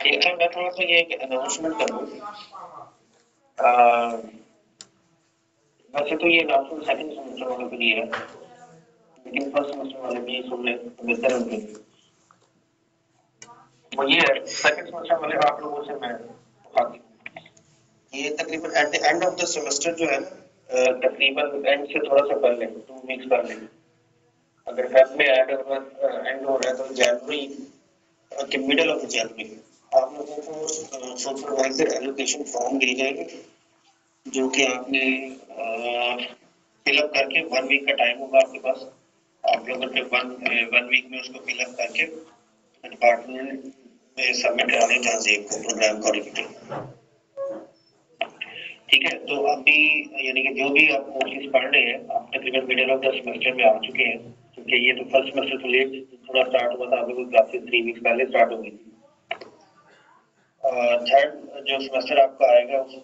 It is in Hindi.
देखिए मैं थोड़ा सा ये एक अनाउंसमेंट कर दूँ। वैसे तो ये अनाउंसमेंट सेकंड सेमेस्टर वालों के लिए है। लेकिन फ़र्स्ट सेमेस्टर वाले भी सुन ले तो बेहतर होंगे। वो ये है सेकंड सेमेस्टर वाले आप लोगों से मैं ये तकरीबन at the end of the semester जो है ना तकरीबन एंड से थोड़ा सा पहले टू वीक्स पहले। अगर फेब में एंड हो रहा है तो जनवरी के मिडल ऑफ़ जनवरी आप लोगों को सुपरवाइजर एलोकेशन फॉर्म दिए जाएँगे, जो कि आपने फिलअप करके वन वीक का टाइम होगा आपके पास। आप लोगों ने वन वन वीक में उसको फिलअप करके डिपार्टमेंट में सबमिट कराने जहाँ जेब को प्रोग्राम कोऑर्डिनेटर ठीक है तो अभी, यानी कि जो भी आप कोर्सेज पढ़ रहे हैं, आप तकरीबन मिडिल ऑफ़ द सेमेस्टर में आ चुके हैं, क्योंकि ये तो फ़र्स्ट सेमेस्टर तो लेट थोड़ा स्टार्ट हुआ था, अभी क्लासेस थ्री वीक्स पहले स्टार्ट हो गई थी थर्ड जो सेमेस्टर आपका आएगा उस